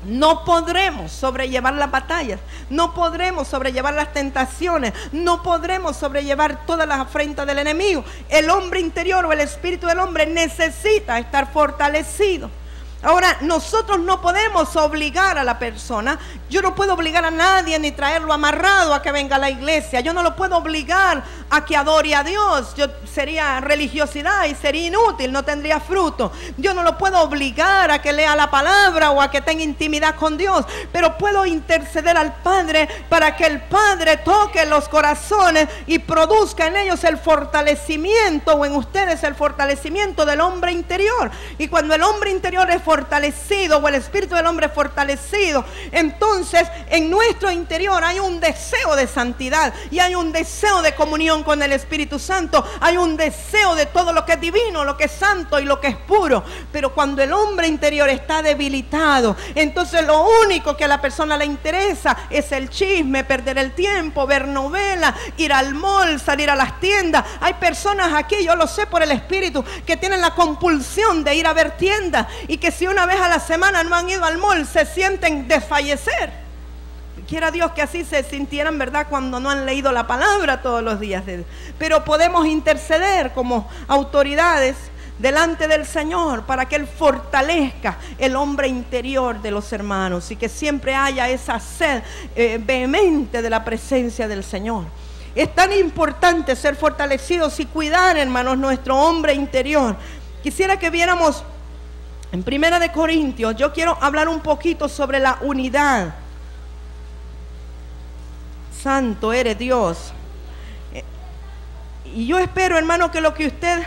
no podremos sobrellevar las batallas, no podremos sobrellevar las tentaciones, no podremos sobrellevar todas las afrentas del enemigo. El hombre interior o el espíritu del hombre necesita estar fortalecido. Ahora, nosotros no podemos obligar a la persona. Yo no puedo obligar a nadie ni traerlo amarrado a que venga a la iglesia. Yo no lo puedo obligar a que adore a Dios. Yo sería religiosidad y sería inútil, no tendría fruto. Yo no lo puedo obligar a que lea la palabra o a que tenga intimidad con Dios. Pero puedo interceder al Padre para que el Padre toque los corazones y produzca en ellos el fortalecimiento o en ustedes el fortalecimiento del hombre interior. Y cuando el hombre interior es fortalecido o el espíritu del hombre fortalecido, entonces en nuestro interior hay un deseo de santidad y hay un deseo de comunión con el Espíritu Santo, hay un deseo de todo lo que es divino, lo que es santo y lo que es puro. Pero cuando el hombre interior está debilitado, entonces lo único que a la persona le interesa es el chisme, perder el tiempo, ver novelas, ir al mall, salir a las tiendas. Hay personas aquí, yo lo sé por el Espíritu, que tienen la compulsión de ir a ver tiendas y que si una vez a la semana no han ido al mall, se sienten desfallecer. quiera Dios que así se sintieran, ¿verdad? Cuando no han leído la palabra todos los días. Pero podemos interceder como autoridades delante del Señor para que Él fortalezca el hombre interior de los hermanos y que siempre haya esa sed eh, vehemente de la presencia del Señor. Es tan importante ser fortalecidos y cuidar, hermanos, nuestro hombre interior. Quisiera que viéramos en Primera de Corintios, yo quiero hablar un poquito sobre la unidad. Santo eres Dios. Eh, y yo espero, hermano, que lo que usted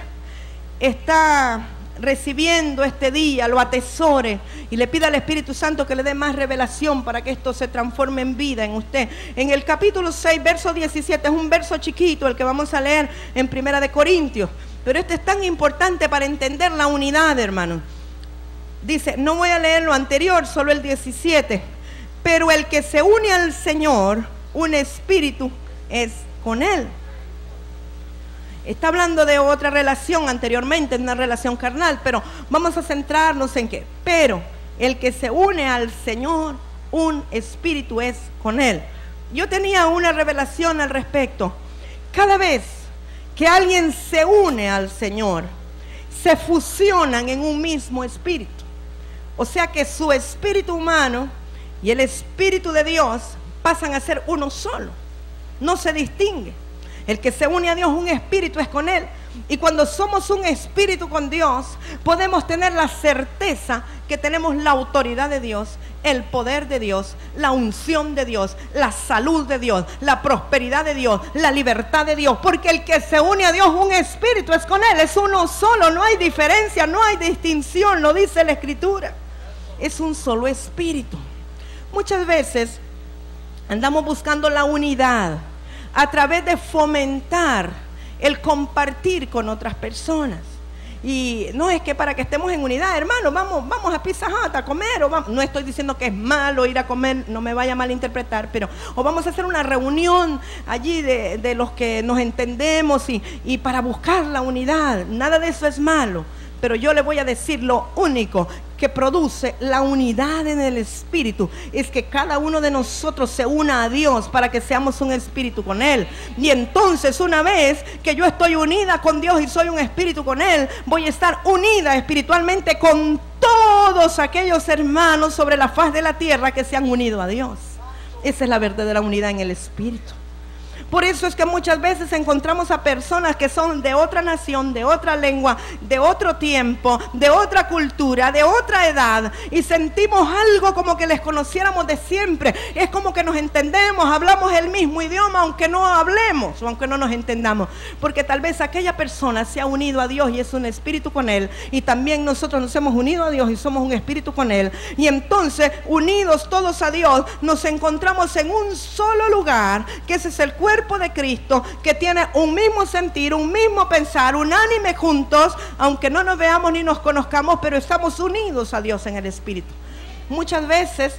está recibiendo este día, lo atesore y le pida al Espíritu Santo que le dé más revelación para que esto se transforme en vida en usted. En el capítulo 6, verso 17, es un verso chiquito el que vamos a leer en Primera de Corintios, pero este es tan importante para entender la unidad, hermano. Dice, no voy a leer lo anterior, solo el 17, pero el que se une al Señor, un espíritu es con él. Está hablando de otra relación anteriormente, una relación carnal, pero vamos a centrarnos en que, pero el que se une al Señor, un espíritu es con Él. Yo tenía una revelación al respecto. Cada vez que alguien se une al Señor, se fusionan en un mismo espíritu. O sea que su espíritu humano y el espíritu de Dios pasan a ser uno solo. No se distingue. El que se une a Dios, un espíritu es con Él. Y cuando somos un espíritu con Dios, podemos tener la certeza que tenemos la autoridad de Dios, el poder de Dios, la unción de Dios, la salud de Dios, la prosperidad de Dios, la libertad de Dios. Porque el que se une a Dios, un espíritu es con Él, es uno solo, no hay diferencia, no hay distinción, lo dice la Escritura. Es un solo espíritu. Muchas veces andamos buscando la unidad a través de fomentar el compartir con otras personas. Y no es que para que estemos en unidad, hermano, vamos, vamos a Pizza Hut a comer. No estoy diciendo que es malo ir a comer, no me vaya a malinterpretar, pero o vamos a hacer una reunión allí de, los que nos entendemos y, y para buscar la unidad. Nada de eso es malo. Pero yo le voy a decir lo único que produce la unidad en el espíritu es que cada uno de nosotros se una a Dios para que seamos un espíritu con Él. Y entonces una vez que yo estoy unida con Dios y soy un espíritu con Él, voy a estar unida espiritualmente con todos aquellos hermanos sobre la faz de la tierra que se han unido a Dios. Esa es la verdadera unidad en el espíritu. Por eso es que muchas veces encontramos a personas que son de otra nación, de otra lengua, de otro tiempo, de otra cultura, de otra edad y sentimos algo como que les conociéramos de siempre. Es como que nos entendemos, hablamos el mismo idioma aunque no hablemos o aunque no nos entendamos. Porque tal vez aquella persona se ha unido a Dios y es un espíritu con Él y también nosotros nos hemos unido a Dios y somos un espíritu con Él. Y entonces, unidos todos a Dios, nos encontramos en un solo lugar, que ese es el cuerpo de Cristo que tiene un mismo sentir, un mismo pensar, unánime juntos, aunque no nos veamos ni nos conozcamos, pero estamos unidos a Dios en el Espíritu. Muchas veces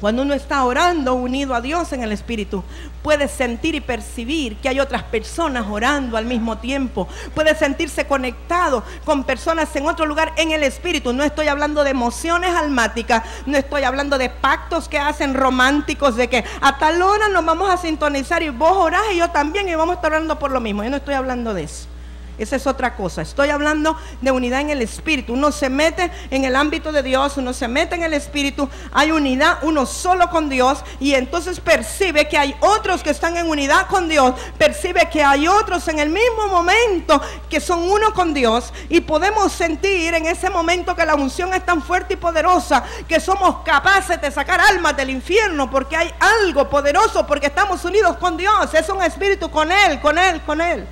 cuando uno está orando unido a Dios en el Espíritu, puede sentir y percibir que hay otras personas orando al mismo tiempo. Puede sentirse conectado con personas en otro lugar en el Espíritu. No estoy hablando de emociones almáticas, no estoy hablando de pactos que hacen románticos, de que a tal hora nos vamos a sintonizar y vos orás y yo también y vamos a estar orando por lo mismo. Yo no estoy hablando de eso. Esa es otra cosa. Estoy hablando de unidad en el espíritu. Uno se mete en el ámbito de Dios, uno se mete en el espíritu. Hay unidad, uno solo con Dios. Y entonces percibe que hay otros que están en unidad con Dios. Percibe que hay otros en el mismo momento que son uno con Dios. Y podemos sentir en ese momento que la unción es tan fuerte y poderosa que somos capaces de sacar almas del infierno porque hay algo poderoso, porque estamos unidos con Dios. Es un espíritu con Él, con Él, con Él.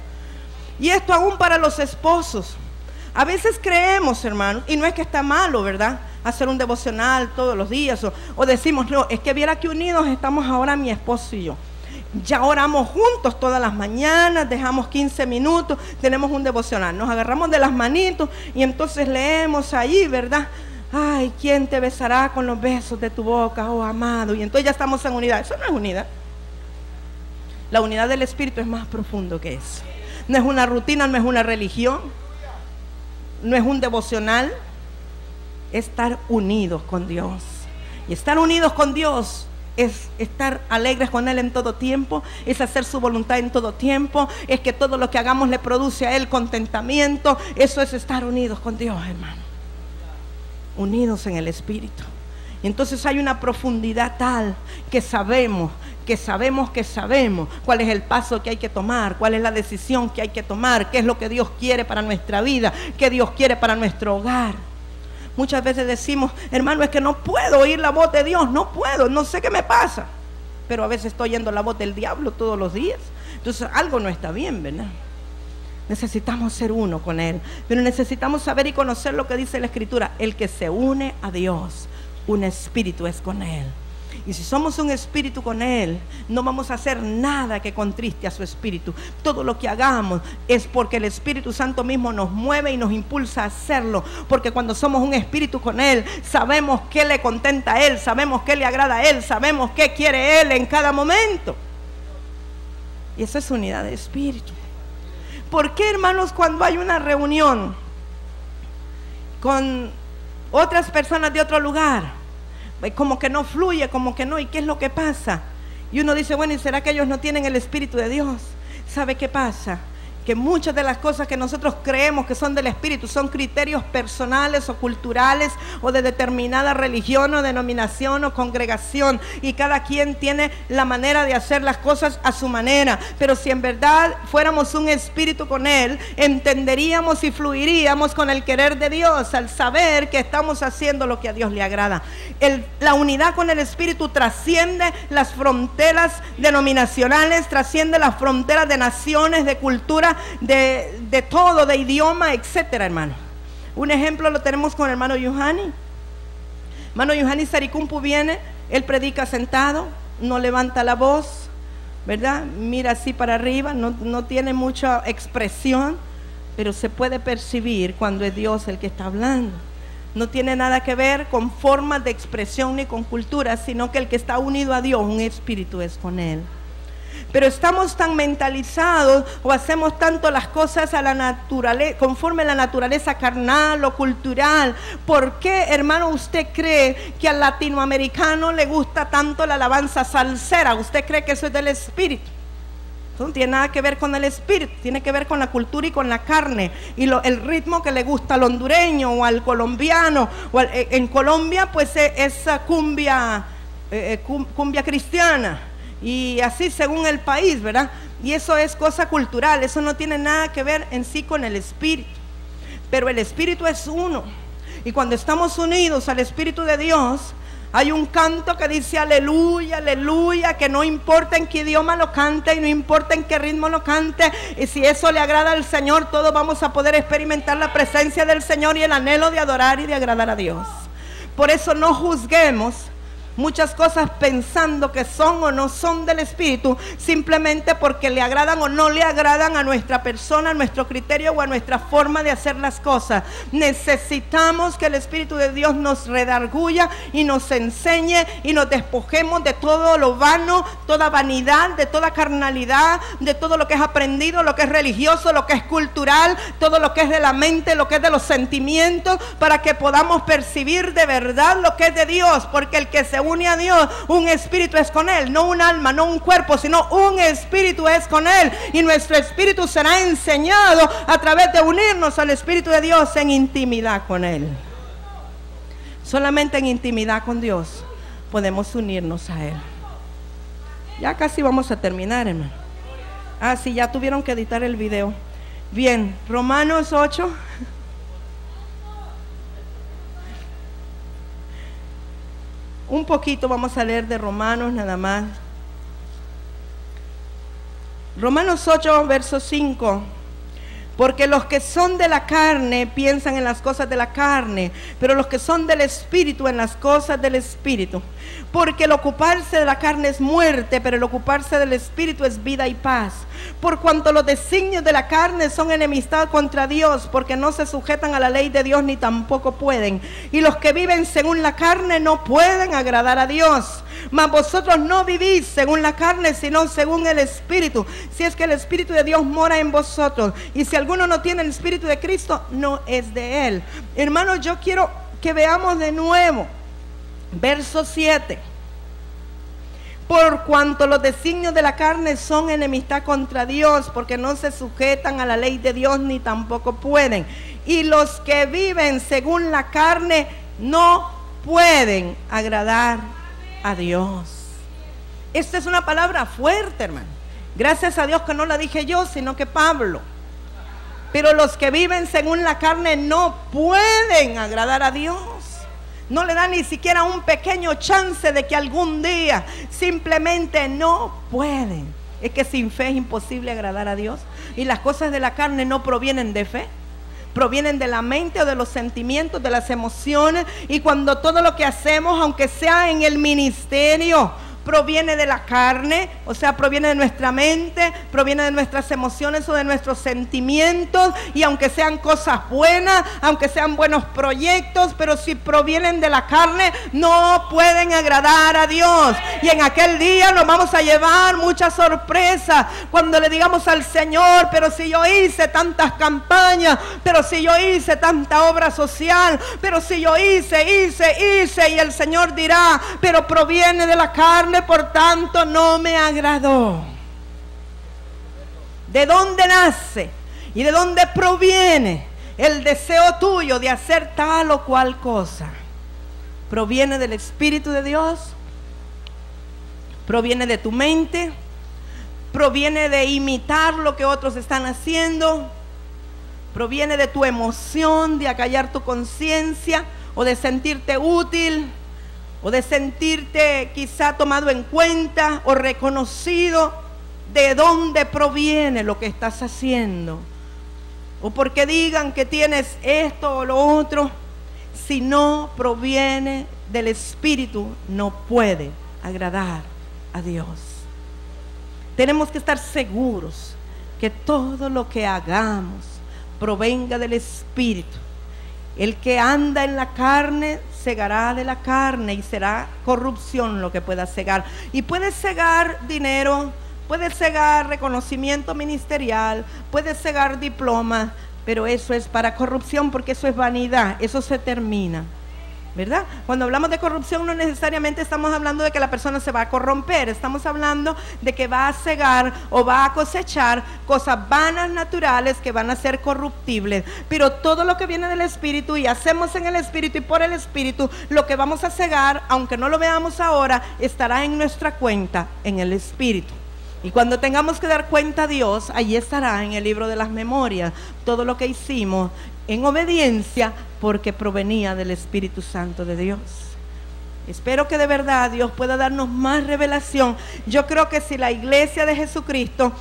Y esto aún para los esposos. A veces creemos, hermanos, y no es que está malo, ¿verdad? Hacer un devocional todos los días o, decimos, no, es que viera que unidos estamos ahora mi esposo y yo. Ya oramos juntos todas las mañanas, dejamos 15 minutos, tenemos un devocional, nos agarramos de las manitos y entonces leemos ahí, ¿verdad? Ay, ¿quién te besará con los besos de tu boca, oh amado? Y entonces ya estamos en unidad. Eso no es unidad. La unidad del Espíritu es más profundo que eso. No es una rutina, no es una religión, no es un devocional. Es estar unidos con Dios. Y estar unidos con Dios es estar alegres con Él en todo tiempo, es hacer su voluntad en todo tiempo, es que todo lo que hagamos le produce a Él contentamiento. Eso es estar unidos con Dios, hermano. Unidos en el Espíritu. Entonces hay una profundidad tal que sabemos, que sabemos, que sabemos cuál es el paso que hay que tomar, cuál es la decisión que hay que tomar, qué es lo que Dios quiere para nuestra vida, qué Dios quiere para nuestro hogar. Muchas veces decimos, hermano, es que no puedo oír la voz de Dios, no puedo, no sé qué me pasa. Pero a veces estoy oyendo la voz del diablo todos los días. Entonces algo no está bien, ¿verdad? Necesitamos ser uno con Él. Pero necesitamos saber y conocer lo que dice la Escritura. El que se une a Dios, un espíritu es con Él. Y si somos un espíritu con Él, no vamos a hacer nada que contriste a su espíritu. Todo lo que hagamos es porque el Espíritu Santo mismo nos mueve y nos impulsa a hacerlo. Porque cuando somos un espíritu con Él, sabemos qué le contenta a Él, sabemos qué le agrada a Él, sabemos qué quiere Él en cada momento. Y eso es unidad de espíritu. ¿Por qué, hermanos, cuando hay una reunión con otras personas de otro lugar? como que no fluye, como que no, ¿y qué es lo que pasa? Y uno dice, bueno, ¿y será que ellos no tienen el Espíritu de Dios? ¿Sabe qué pasa? Que muchas de las cosas que nosotros creemos que son del Espíritu son criterios personales o culturales o de determinada religión o denominación o congregación y cada quien tiene la manera de hacer las cosas a su manera. Pero si en verdad fuéramos un espíritu con Él, entenderíamos y fluiríamos con el querer de Dios al saber que estamos haciendo lo que a Dios le agrada. la unidad con el Espíritu trasciende las fronteras denominacionales, trasciende las fronteras de naciones, de cultura de, todo, de idioma, etcétera, hermano. Un ejemplo lo tenemos con el hermano Yohani. Hermano Yohani Saricumpu viene, él predica sentado, no levanta la voz, ¿verdad? Mira así para arriba, no, no tiene mucha expresión, pero se puede percibir cuando es Dios el que está hablando. No tiene nada que ver con formas de expresión ni con cultura, sino que el que está unido a Dios, un espíritu es con él. Pero estamos tan mentalizados o hacemos tanto las cosas a la naturaleza, conforme a la naturaleza carnal o cultural. ¿Por qué, hermano, usted cree que al latinoamericano le gusta tanto la alabanza salsera? ¿Usted cree que eso es del espíritu? Eso no tiene nada que ver con el espíritu, tiene que ver con la cultura y con la carne. Y el ritmo que le gusta al hondureño o al colombiano. O eh, en Colombia, pues eh, es cumbia, eh, cumbia cristiana y así según el país, ¿verdad? Y eso es cosa cultural, eso no tiene nada que ver en sí con el espíritu. Pero el espíritu es uno. Y cuando estamos unidos al espíritu de Dios, hay un canto que dice aleluya, aleluya, que no importa en qué idioma lo cante y no importa en qué ritmo lo cante. Y si eso le agrada al Señor, todos vamos a poder experimentar la presencia del Señor y el anhelo de adorar y de agradar a Dios. Por eso no juzguemos muchas cosas pensando que son o no son del Espíritu, simplemente porque le agradan o no le agradan a nuestra persona, a nuestro criterio o a nuestra forma de hacer las cosas. Necesitamos que el Espíritu de Dios nos redarguya y nos enseñe y nos despojemos de todo lo vano, toda vanidad, de toda carnalidad, de todo lo que es aprendido, lo que es religioso, lo que es cultural, todo lo que es de la mente, lo que es de los sentimientos, para que podamos percibir de verdad lo que es de Dios, porque el que se une a Dios, un espíritu es con Él, no un alma, no un cuerpo, sino un espíritu es con Él. Y nuestro espíritu será enseñado a través de unirnos al Espíritu de Dios en intimidad con Él. Solamente en intimidad con Dios podemos unirnos a Él. Ya casi vamos a terminar, hermano. Ah, sí, ya tuvieron que editar el video. Bien, Romanos 8. Un poquito vamos a leer de Romanos nada más. Romanos 8, verso 5. Porque los que son de la carne piensan en las cosas de la carne, pero los que son del Espíritu en las cosas del Espíritu. Porque el ocuparse de la carne es muerte, pero el ocuparse del Espíritu es vida y paz. Por cuanto los designios de la carne son enemistad contra Dios, porque no se sujetan a la ley de Dios ni tampoco pueden. Y los que viven según la carne no pueden agradar a Dios. Mas vosotros no vivís según la carne, sino según el Espíritu. Si es que el Espíritu de Dios mora en vosotros. Y si alguno no tiene el Espíritu de Cristo, no es de Él. Hermanos, yo quiero que veamos de nuevo verso 7. por cuanto los designios de la carne son enemistad contra Dios, porque no se sujetan a la ley de Dios ni tampoco pueden. Y los que viven según la carne no pueden agradar a Dios. Esta es una palabra fuerte, hermano. Gracias a Dios que no la dije yo, sino que Pablo. Pero los que viven según la carne no pueden agradar a Dios. No le dan ni siquiera un pequeño chance de que algún día simplemente no pueden. Es que sin fe es imposible agradar a Dios. Y las cosas de la carne no provienen de fe provienen de la mente o de los sentimientos, de las emociones. Y cuando todo lo que hacemos, aunque sea en el ministerio, proviene de la carne, o sea, proviene de nuestra mente, proviene de nuestras emociones o de nuestros sentimientos, y aunque sean cosas buenas, aunque sean buenos proyectos, pero si provienen de la carne, no pueden agradar a Dios. Y en aquel día nos vamos a llevar mucha sorpresa cuando le digamos al Señor, pero si yo hice tantas campañas, pero si yo hice tanta obra social, pero si yo hice, hice, hice, y el Señor dirá, pero proviene de la carne por tanto no me agradó. ¿De dónde nace y de dónde proviene el deseo tuyo de hacer tal o cual cosa? ¿Proviene del Espíritu de Dios? ¿Proviene de tu mente? ¿Proviene de imitar lo que otros están haciendo? ¿Proviene de tu emoción, de acallar tu conciencia o de sentirte útil? O de sentirte quizá tomado en cuenta o reconocido de dónde proviene lo que estás haciendo. O porque digan que tienes esto o lo otro. Si no proviene del Espíritu, no puede agradar a Dios. Tenemos que estar seguros que todo lo que hagamos provenga del Espíritu. El que anda en la carne cegará de la carne y será corrupción lo que pueda cegar. Y puede cegar dinero, puede cegar reconocimiento ministerial, puede cegar diploma, pero eso es para corrupción porque eso es vanidad, eso se termina. ¿Verdad? Cuando hablamos de corrupción no necesariamente estamos hablando de que la persona se va a corromper, estamos hablando de que va a cegar o va a cosechar cosas vanas naturales que van a ser corruptibles. Pero todo lo que viene del Espíritu y hacemos en el Espíritu y por el Espíritu, lo que vamos a cegar, aunque no lo veamos ahora, estará en nuestra cuenta en el Espíritu. Y cuando tengamos que dar cuenta a Dios, ahí estará en el libro de las memorias todo lo que hicimos en obediencia porque provenía del Espíritu Santo de Dios. Espero que de verdad Dios pueda darnos más revelación. Yo creo que si la iglesia de Jesucristo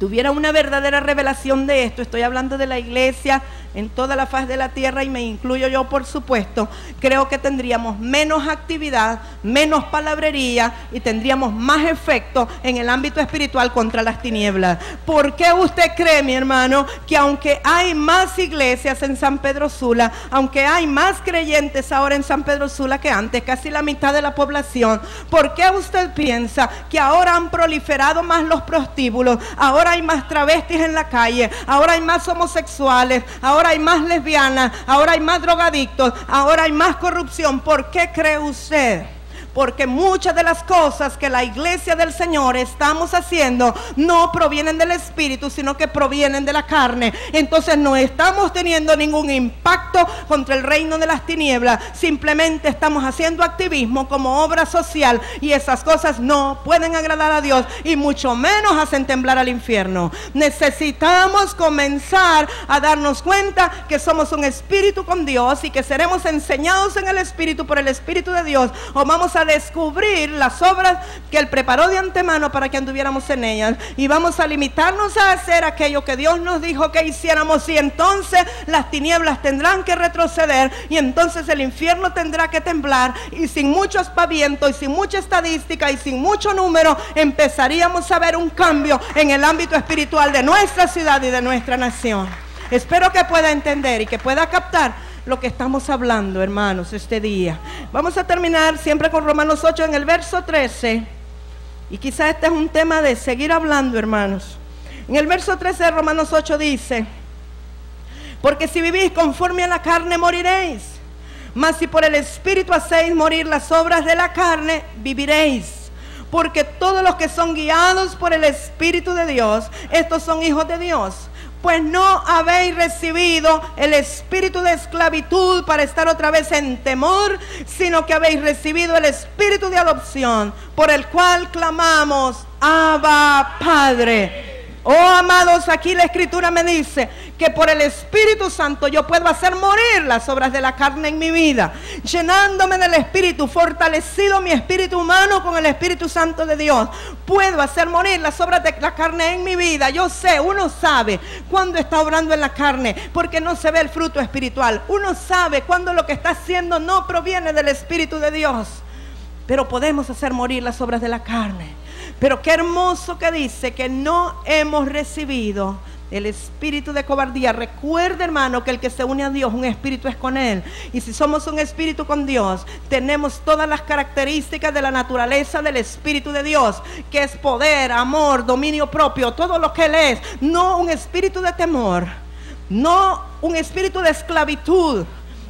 tuviera una verdadera revelación de esto, estoy hablando de la iglesia en toda la faz de la tierra y me incluyo yo por supuesto, creo que tendríamos menos actividad, menos palabrería y tendríamos más efecto en el ámbito espiritual contra las tinieblas. ¿Por qué usted cree, mi hermano, que aunque hay más iglesias en San Pedro Sula, aunque hay más creyentes ahora en San Pedro Sula que antes, casi la mitad de la población, ¿por qué usted piensa que ahora han proliferado más los prostíbulos, ahora hay más travestis en la calle, ahora hay más homosexuales, ahora ahora hay más lesbianas, ahora hay más drogadictos, ahora hay más corrupción. ¿Por qué cree usted? Porque muchas de las cosas que la iglesia del Señor estamos haciendo no provienen del Espíritu, sino que provienen de la carne. Entonces no estamos teniendo ningún impacto contra el reino de las tinieblas, simplemente estamos haciendo activismo como obra social y esas cosas no pueden agradar a Dios y mucho menos hacen temblar al infierno. Necesitamos comenzar a darnos cuenta que somos un espíritu con Dios y que seremos enseñados en el Espíritu por el Espíritu de Dios o vamos a descubrir las obras que Él preparó de antemano para que anduviéramos en ellas. Y vamos a limitarnos a hacer aquello que Dios nos dijo que hiciéramos. Y entonces las tinieblas tendrán que retroceder. Y entonces el infierno tendrá que temblar. Y sin mucho espaviento y sin mucha estadística y sin mucho número, empezaríamos a ver un cambio en el ámbito espiritual de nuestra ciudad y de nuestra nación. Espero que pueda entender y que pueda captar lo que estamos hablando, hermanos, este día. Vamos a terminar siempre con Romanos 8 en el verso 13. Y quizás este es un tema de seguir hablando, hermanos. En el verso 13 de Romanos 8 dice, porque si vivís conforme a la carne moriréis, mas si por el Espíritu hacéis morir las obras de la carne, viviréis. Porque todos los que son guiados por el Espíritu de Dios, estos son hijos de Dios. Pues no habéis recibido el espíritu de esclavitud para estar otra vez en temor, sino que habéis recibido el espíritu de adopción, por el cual clamamos, Abba Padre. Oh amados, aquí la escritura me dice que por el Espíritu Santo yo puedo hacer morir las obras de la carne en mi vida, llenándome del Espíritu, fortalecido mi espíritu humano con el Espíritu Santo de Dios. Puedo hacer morir las obras de la carne en mi vida. Yo sé, uno sabe cuando está obrando en la carne, porque no se ve el fruto espiritual. Uno sabe cuando lo que está haciendo no proviene del Espíritu de Dios. Pero podemos hacer morir las obras de la carne. Pero qué hermoso que dice que no hemos recibido el espíritu de cobardía. Recuerda, hermano, que el que se une a Dios, un espíritu es con Él. Y si somos un espíritu con Dios, tenemos todas las características de la naturaleza del espíritu de Dios, que es poder, amor, dominio propio, todo lo que Él es. No un espíritu de temor, no un espíritu de esclavitud.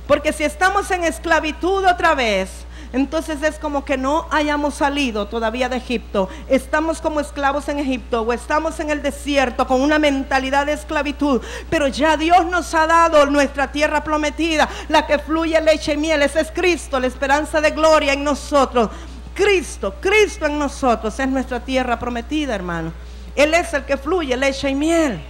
Porque si estamos en esclavitud otra vez, entonces es como que no hayamos salido todavía de Egipto. Estamos como esclavos en Egipto o estamos en el desierto con una mentalidad de esclavitud. Pero ya Dios nos ha dado nuestra tierra prometida, la que fluye leche y miel. Ese es Cristo, la esperanza de gloria en nosotros. Cristo, Cristo en nosotros es nuestra tierra prometida, hermano. Él es el que fluye leche y miel.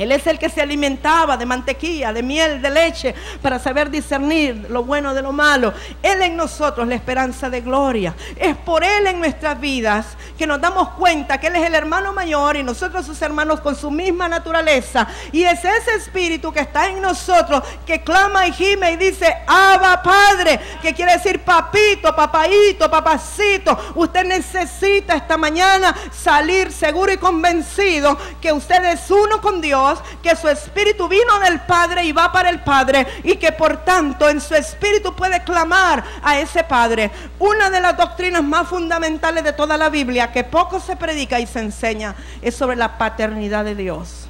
Él es el que se alimentaba de mantequilla, de miel, de leche, para saber discernir lo bueno de lo malo. Él en nosotros, la esperanza de gloria. Es por Él en nuestras vidas que nos damos cuenta que Él es el hermano mayor y nosotros sus hermanos con su misma naturaleza. Y es ese espíritu que está en nosotros que clama y gime y dice, Abba Padre, que quiere decir papito, papaito, papacito. Usted necesita esta mañana salir seguro y convencido que usted es uno con Dios que su espíritu vino del Padre y va para el Padre y que por tanto en su espíritu puede clamar a ese Padre. Una de las doctrinas más fundamentales de toda la Biblia que poco se predica y se enseña es sobre la paternidad de Dios.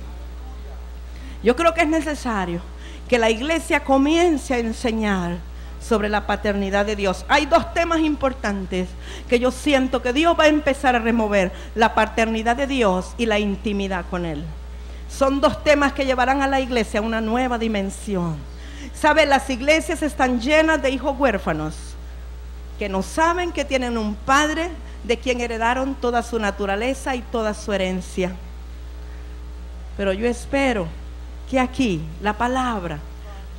Yo creo que es necesario que la iglesia comience a enseñar sobre la paternidad de Dios. Hay dos temas importantes que yo siento que Dios va a empezar a remover, la paternidad de Dios y la intimidad con Él. Son dos temas que llevarán a la iglesia a una nueva dimensión. ¿Sabe? Las iglesias están llenas de hijos huérfanos que no saben que tienen un padre de quien heredaron toda su naturaleza y toda su herencia. Pero yo espero que aquí la palabra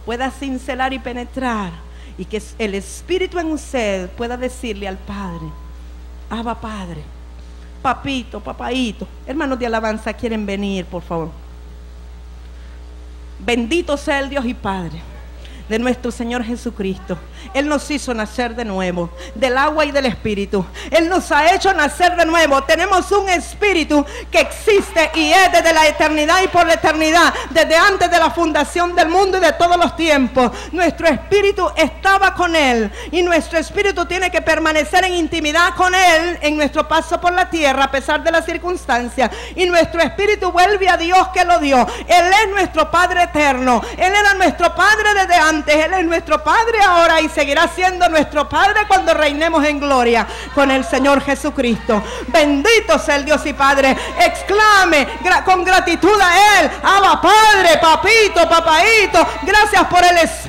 pueda cincelar y penetrar y que el Espíritu en usted pueda decirle al Padre, Abba Padre, papito, papaito, hermanos de alabanza quieren venir, por favor. Bendito sea el Dios y Padre de nuestro Señor Jesucristo. Él nos hizo nacer de nuevo, del agua y del espíritu. Él nos ha hecho nacer de nuevo. Tenemos un espíritu que existe y es desde la eternidad y por la eternidad, desde antes de la fundación del mundo y de todos los tiempos. Nuestro espíritu estaba con Él y nuestro espíritu tiene que permanecer en intimidad con Él en nuestro paso por la tierra a pesar de las circunstancias. Y nuestro espíritu vuelve a Dios que lo dio. Él es nuestro Padre eterno. Él era nuestro Padre desde antes él es nuestro Padre ahora y seguirá siendo nuestro Padre cuando reinemos en gloria con el Señor Jesucristo. Bendito sea el Dios y Padre. Exclame con gratitud a Él. Abba Padre, papito, papaito. Gracias por el Espíritu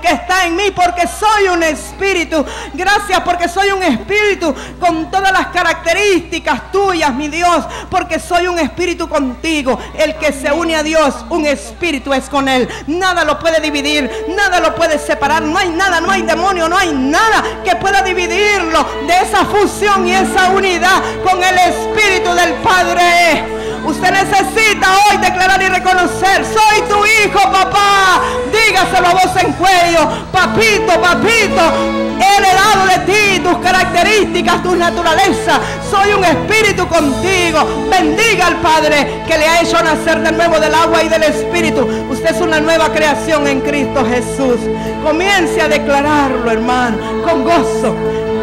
que está en mí porque soy un Espíritu. Gracias porque soy un Espíritu con todas las características tuyas, mi Dios. Porque soy un Espíritu contigo. El que se une a Dios, un Espíritu es con Él. Nada lo puede dividir nada lo puede separar, no hay nada, no hay demonio, no hay nada que pueda dividirlo de esa fusión y esa unidad con el Espíritu del Padre. Usted necesita hoy declarar y reconocer, soy tu hijo, papá. Dígaselo a voz en cuello, papito, papito. He heredado de ti tus características, tu naturaleza. Soy un espíritu contigo. Bendiga al Padre que le ha hecho nacer de nuevo del agua y del espíritu. Usted es una nueva creación en Cristo Jesús. Comience a declararlo, hermano, con gozo,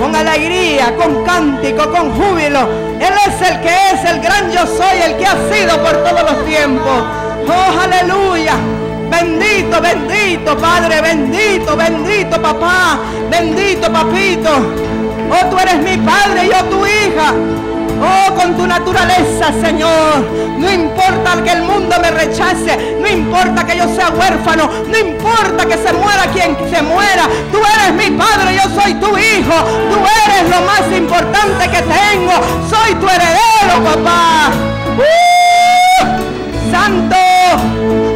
con alegría, con cántico, con júbilo. Él es el que es el gran yo soy, el que ha sido por todos los tiempos. Oh, aleluya. Bendito, bendito, Padre, bendito, bendito, papá, bendito, papito. Oh, tú eres mi padre yo tu hija. Oh, con tu naturaleza, Señor. No importa que el mundo me rechace. No importa que yo sea huérfano. No importa que se muera quien se muera. Tú eres mi padre, yo soy tu hijo. Tú eres lo más importante que tengo. Soy tu heredero, papá. ¡Uh! Santo